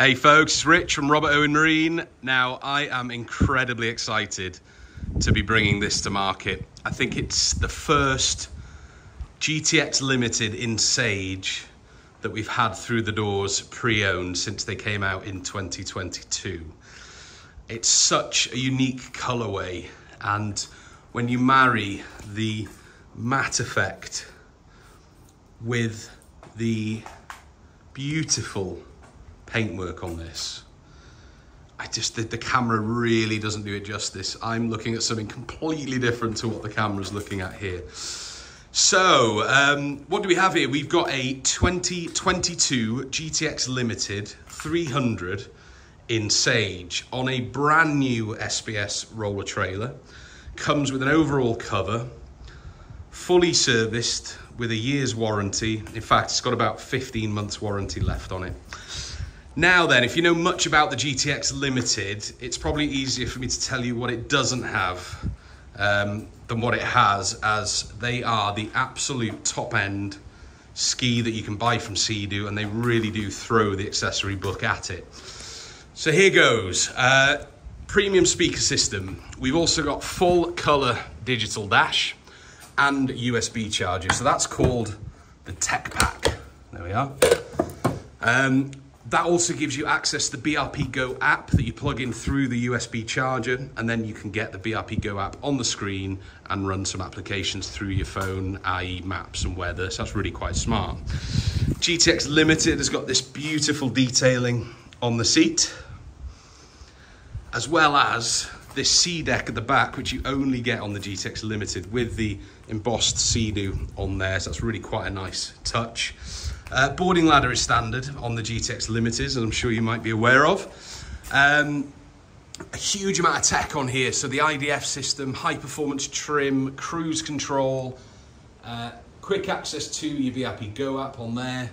Hey folks, it's Rich from Robert Owen Marine. Now, I am incredibly excited to be bringing this to market. I think it's the first GTX Limited in Sage that we've had through the doors pre-owned since they came out in 2022. It's such a unique colorway and when you marry the matte effect with the beautiful paintwork on this. I just, the, the camera really doesn't do it justice. I'm looking at something completely different to what the camera's looking at here. So, um, what do we have here? We've got a 2022 GTX Limited 300 in Sage on a brand new SBS roller trailer. Comes with an overall cover, fully serviced with a year's warranty. In fact, it's got about 15 months warranty left on it. Now then, if you know much about the GTX Limited, it's probably easier for me to tell you what it doesn't have um, than what it has, as they are the absolute top end ski that you can buy from Sea-Doo, and they really do throw the accessory book at it. So here goes. Uh, premium speaker system. We've also got full color digital dash and USB charger. So that's called the Tech Pack. There we are. Um, that also gives you access to the BRP Go app that you plug in through the USB charger, and then you can get the BRP Go app on the screen and run some applications through your phone, i.e. maps and weather, so that's really quite smart. GTX Limited has got this beautiful detailing on the seat, as well as this C deck at the back, which you only get on the GTX Limited with the embossed Sea-Doo on there, so that's really quite a nice touch. Uh, boarding ladder is standard on the GTX Limited, as I'm sure you might be aware of. Um, a huge amount of tech on here. So the IDF system, high performance trim, cruise control, uh, quick access to your BRP Go app on there.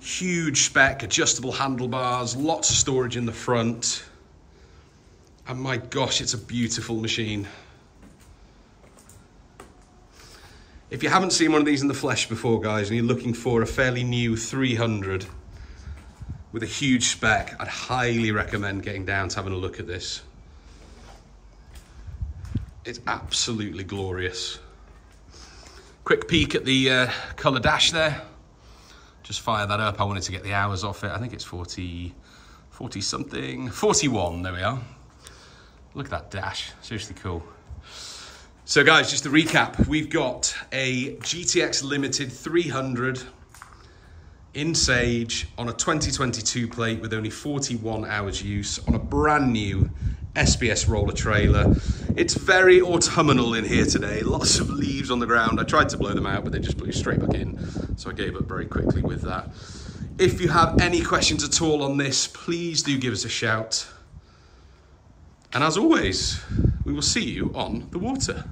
Huge spec, adjustable handlebars, lots of storage in the front. And my gosh, it's a beautiful machine. If you haven't seen one of these in the flesh before, guys, and you're looking for a fairly new 300 with a huge spec, I'd highly recommend getting down to having a look at this. It's absolutely glorious. Quick peek at the uh, colour dash there. Just fire that up. I wanted to get the hours off it. I think it's 40, 40 something, 41, there we are. Look at that dash, seriously cool. So guys, just to recap, we've got a GTX Limited 300 in Sage on a 2022 plate with only 41 hours use on a brand new SBS roller trailer. It's very autumnal in here today, lots of leaves on the ground. I tried to blow them out, but they just blew straight back in. So I gave up very quickly with that. If you have any questions at all on this, please do give us a shout. And as always, we will see you on the water.